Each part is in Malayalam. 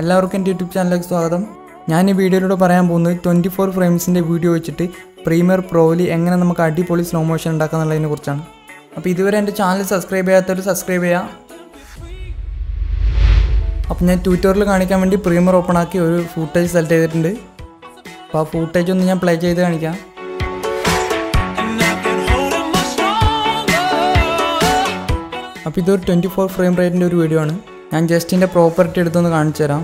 എല്ലാവർക്കും എന്റെ യൂട്യൂബ് ചാനലിലേക്ക് സ്വാഗതം. ഞാൻ ഈ വീഡിയോയിലൂടെ പറയാൻ പോകുന്നത് ട്വന്റി ഫോർ ഫ്രെയിംസിന്റെ വീഡിയോ വെച്ചിട്ട് പ്രീമിയർ പ്രോയിൽ എങ്ങനെ നമുക്ക് അടിപൊളി സ്ലോ മോഷൻ ഉണ്ടാക്കുക എന്നുള്ളതിനെ കുറിച്ചാണ്. അപ്പോൾ ഇതുവരെ എന്റെ ചാനൽ സബ്സ്ക്രൈബ് ചെയ്യാത്തവർ സബ്സ്ക്രൈബ് ചെയ്യുക. അപ്പോൾ ഞാൻ ട്വിറ്ററിൽ കാണിക്കാൻ വേണ്ടി പ്രീമിയർ ഓപ്പൺ ആക്കി ഒരു ഫൂട്ടേജ് സെലക്ട് ചെയ്തിട്ടുണ്ട്. അപ്പോൾ ആ ഫൂട്ടേജ് ഒന്ന് ഞാൻ പ്ലേ ചെയ്ത് കാണിക്കാം. അപ്പോൾ ഇതൊരു ട്വന്റി ഫോർ ഫ്രെയിം റേറ്റിന്റെ ഒരു വീഡിയോ ആണ്. ഞാൻ ജസ്റ്റിന്റെ പ്രോപ്പർട്ടി എടുത്തൊന്ന് കാണിച്ചു തരാം.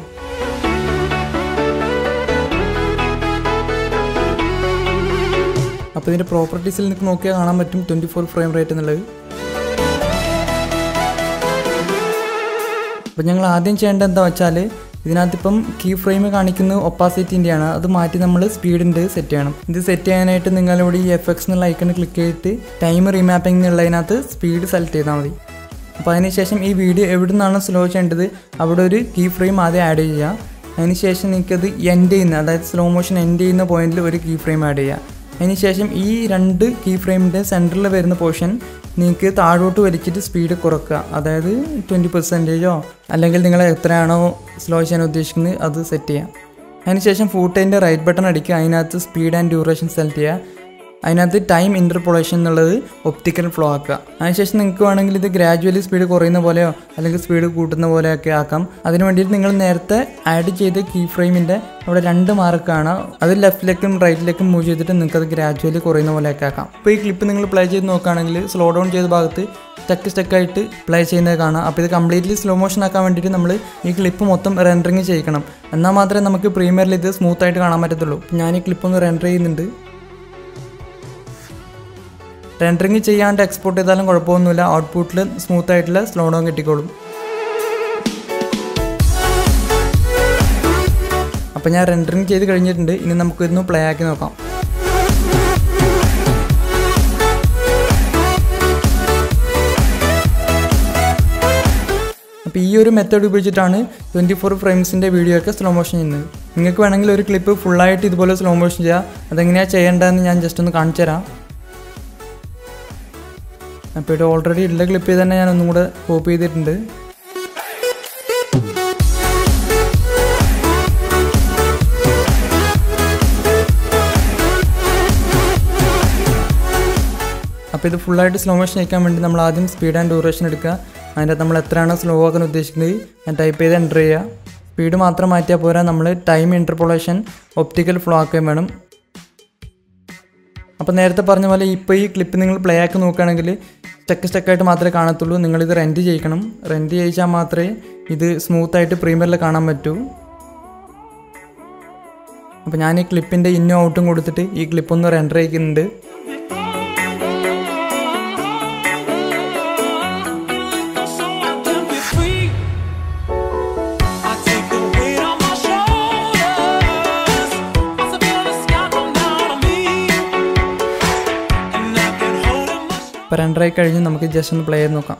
അപ്പോൾ ഇതിന്റെ പ്രോപ്പർട്ടീസിൽ നിങ്ങൾക്ക് നോക്കിയാൽ കാണാൻ പറ്റും ട്വന്റി ഫോർ ഫ്രെയിം റേറ്റ് എന്നുള്ളത്. അപ്പോൾ ഞങ്ങൾ ആദ്യം ചെയ്യേണ്ടത് എന്താ വെച്ചാൽ ഇതിനകത്ത് ഇപ്പം കീ ഫ്രെയിം കാണിക്കുന്ന ഒപ്പാസിറ്റിന്റെയാണ് അത് മാറ്റി നമ്മൾ സ്പീഡിന്റെ സെറ്റ് ചെയ്യണം. ഇത് സെറ്റ് ചെയ്യാനായിട്ട് നിങ്ങളിവിടെ ഈ എഫ് എക്സ് എന്നുള്ള ഐക്കൺ ക്ലിക്ക് ചെയ്തിട്ട് ടൈം റീമാപ്പിംഗ് എന്നുള്ളതിനകത്ത് സ്പീഡ് സെലക്ട് ചെയ്താൽ മതി. അപ്പോൾ അതിനുശേഷം ഈ വീഡിയോ എവിടെ നിന്നാണ് സ്ലോ ചെയ്യേണ്ടത് അവിടെ ഒരു കീ ഫ്രെയിം ആദ്യം ആഡ് ചെയ്യുക. അതിനുശേഷം നിങ്ങൾക്കത് എൻഡ് ചെയ്യുന്ന അതായത് സ്ലോ മോഷൻ എൻഡ് ചെയ്യുന്ന പോയിന്റിൽ ഒരു കീ ഫ്രെയിം ആഡ് ചെയ്യുക. അതിനുശേഷം ഈ രണ്ട് കീ ഫ്രെയിമിന്റെ സെന്ററിൽ വരുന്ന പോർഷൻ നിങ്ങൾക്ക് താഴോട്ട് വലിച്ചിട്ട് സ്പീഡ് കുറക്കുക. അതായത് ട്വന്റി പെർസെന്റേജോ അല്ലെങ്കിൽ നിങ്ങൾ എത്രയാണോ സ്ലോ ചെയ്യാൻ ഉദ്ദേശിക്കുന്നത് അത് സെറ്റ് ചെയ്യാം അതിനുശേഷം ഫൂട്ടേന്റെ റൈറ്റ് ബട്ടൺ അടിക്കുക. അതിനകത്ത് സ്പീഡ് ആൻഡ് ഡ്യൂറേഷൻ സെലക്ട് ചെയ്യുക. അതിനകത്ത് ടൈം ഇന്റർപൊളേഷൻ എന്നുള്ളത് ഒപ്റ്റിക്കൽ ഫ്ലോ ആക്കുക. അതിനുശേഷം നിങ്ങൾക്ക് വേണമെങ്കിൽ ഇത് ഗ്രാജുവലി സ്പീഡ് കുറയുന്ന പോലെയോ അല്ലെങ്കിൽ സ്പീഡ് കൂട്ടുന്ന പോലെയൊക്കെ ആക്കാം. അതിന് വേണ്ടിയിട്ട് നിങ്ങൾ നേരത്തെ ആഡ് ചെയ്ത കീ ഫ്രെയിമിന്റെ അവിടെ രണ്ട് മാർക്കാണ് അത് ലെഫ്റ്റിലേക്കും റൈറ്റിലേക്കും മൂവ് ചെയ്തിട്ട് നിങ്ങൾക്ക് അത് ഗ്രാജുവലി കുറയുന്ന പോലെയൊക്കെ ആക്കാം. ഇപ്പോൾ ഈ ക്ലിപ്പ് നിങ്ങൾ പ്ലേ ചെയ്ത് നോക്കുകയാണെങ്കിൽ സ്ലോ ഡൗൺ ചെയ്ത ഭാഗത്ത് സ്റ്റക്ക് സ്റ്റക്കായിട്ട് പ്ലേ ചെയ്യുന്നത് കാണാം. അപ്പോൾ ഇത് കംപ്ലീറ്റ്ലി സ്ലോ മോഷൻ ആക്കാൻ വേണ്ടിയിട്ട് നമ്മൾ ഈ ക്ലിപ്പ് മൊത്തം റെൻഡറിങ് ചെയ്യിക്കണം. എന്നാൽ മാത്രമേ നമുക്ക് പ്രീമിയറിൽ ഇത് സ്മൂത്ത് ആയിട്ട് കാണാൻ പറ്റത്തുള്ളൂ. ഞാൻ ഈ ക്ലിപ്പ് ഒന്ന് റെൻഡർ ചെയ്യുന്നുണ്ട്. റെൻഡറിങ് ചെയ്യാണ്ട് എക്സ്പോർട്ട് ചെയ്താലും കുഴപ്പമൊന്നുമില്ല. ഔട്ട്പുട്ടിൽ സ്മൂത്ത് ആയിട്ടുള്ള സ്ലോ ഡൗൺ കിട്ടിക്കോളും. അപ്പോൾ ഞാൻ റെൻഡറിങ് ചെയ്ത് കഴിഞ്ഞിട്ടുണ്ട്. ഇനി നമുക്കിതൊന്ന് പ്ലേ ആക്കി നോക്കാം. അപ്പോൾ ഈ ഒരു മെത്തേഡ് ഉപയോഗിച്ചിട്ടാണ് ട്വന്റി ഫോർ ഫ്രെയിംസിന്റെ വീഡിയോ ഒക്കെ സ്ലോ മോഷൻ ചെയ്യുന്നത്. നിങ്ങൾക്ക് വേണമെങ്കിൽ ഒരു ക്ലിപ്പ് ഫുള്ളായിട്ട് ഇതുപോലെ സ്ലോ മോഷൻ ചെയ്യാം. അതെങ്ങനെയാണ് ചെയ്യേണ്ടതെന്ന് ഞാൻ ജസ്റ്റ് ഒന്ന് കാണിച്ചു തരാം അപ്പോൾ ഇത് ഓൾറെഡി ഉള്ള ക്ലിപ്പിൽ തന്നെ ഞാൻ ഒന്നും കൂടെ കോപ്പി ചെയ്തിട്ടുണ്ട്. അപ്പോൾ ഇത് ഫുള്ളായിട്ട് സ്ലോ മോഷൻ അയക്കാൻ വേണ്ടി നമ്മൾ ആദ്യം സ്പീഡ് ആൻഡ് ഡ്യൂറേഷൻ എടുക്കുക. അതിന്റെ നമ്മൾ എത്രയാണോ സ്ലോ ആക്കാൻ ഉദ്ദേശിക്കുന്നത്. ഞാൻ ടൈപ്പ് ചെയ്ത് എന്റർ ചെയ്യുക. സ്പീഡ് മാത്രം മാറ്റിയാൽ പോരാ. നമ്മൾ ടൈം ഇന്റർപോളേഷൻ ഒപ്റ്റിക്കൽ ഫ്ലോ ആക്കുകയും വേണം. അപ്പോൾ നേരത്തെ പറഞ്ഞ പോലെ ഇപ്പോൾ ഈ ക്ലിപ്പ് നിങ്ങൾ പ്ലേ ആക്കി നോക്കുകയാണെങ്കിൽ സ്റ്റക്ക് സ്റ്റെക്കായിട്ട് മാത്രമേ കാണത്തുള്ളൂ. നിങ്ങളിത് റെന്റ് ചെയ്യിക്കണം. റെന്റ് ചെയ്യിച്ചാൽ മാത്രമേ ഇത് സ്മൂത്തായിട്ട് പ്രീമിയറിൽ കാണാൻ പറ്റൂ. അപ്പോൾ ഞാൻ ഈ ക്ലിപ്പിന്റെ ഇന്നും ഔട്ടും കൊടുത്തിട്ട് ഈ ക്ലിപ്പൊന്ന് റെൻഡർ ചെയ്യിക്കുന്നുണ്ട്. അപ്പോൾ ആയി കഴിഞ്ഞ് നമുക്ക് ജസ്റ്റ് ഒന്ന് പ്ലേ ചെയ്ത് നോക്കാം.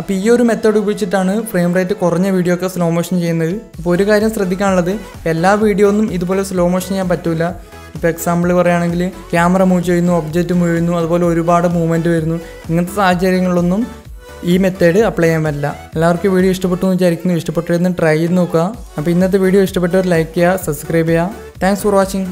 അപ്പോൾ ഈ ഒരു മെത്തേഡ് ഉപയോഗിച്ചിട്ടാണ് ഫ്രെയിം റേറ്റ് കുറഞ്ഞ വീഡിയോ ഒക്കെ സ്ലോ മോഷൻ ചെയ്യുന്നത് അപ്പോൾ ഒരു കാര്യം ശ്രദ്ധിക്കാനുള്ളത് എല്ലാ വീഡിയോ ഒന്നും ഇതുപോലെ സ്ലോ മോഷൻ ചെയ്യാൻ പറ്റില്ല ഇപ്പോൾ എക്സാമ്പിൾ പറയുകയാണെങ്കിൽ ക്യാമറ മൂവ് ചെയ്യുന്നു ഒബ്ജക്റ്റ് മൂവ് ചെയ്യുന്നു അതുപോലെ ഒരുപാട് മൂവ്മെന്റ് വരുന്നു. ഇങ്ങനത്തെ സാഹചര്യങ്ങളിലൊന്നും ഈ മെത്തേഡ് അപ്ലൈ ചെയ്യാൻ പറ്റില്ല. എല്ലാവർക്കും വീഡിയോ ഇഷ്ടപ്പെട്ടു എന്ന് വിചാരിക്കുന്നു. ഇഷ്ടപ്പെട്ടിരുന്ന് ട്രൈ ചെയ്ത് നോക്കുക. അപ്പോൾ ഇന്നത്തെ വീഡിയോ ഇഷ്ടപ്പെട്ടവർ ലൈക്ക് ചെയ്യുക സബ്സ്ക്രൈബ് ചെയ്യുക. Thanks for watching